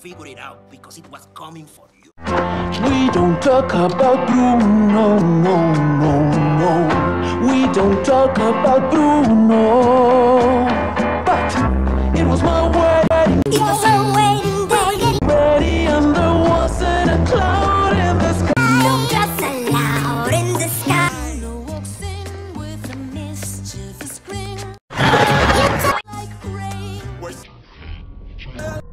figure it out because it was coming for you. We don't talk about Bruno, no, no, no. We don't talk about Bruno. But it was my wedding, It was a waiting day. ready, and there wasn't a cloud in the sky. Just loud in the sky. walks in with a mischievous grin.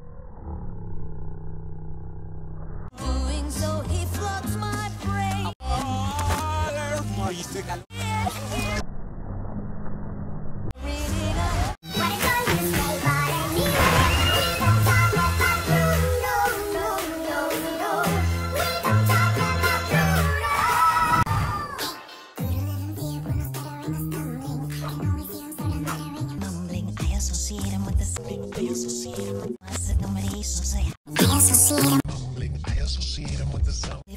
I associate him with the spring.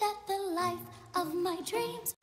that the life of my dreams.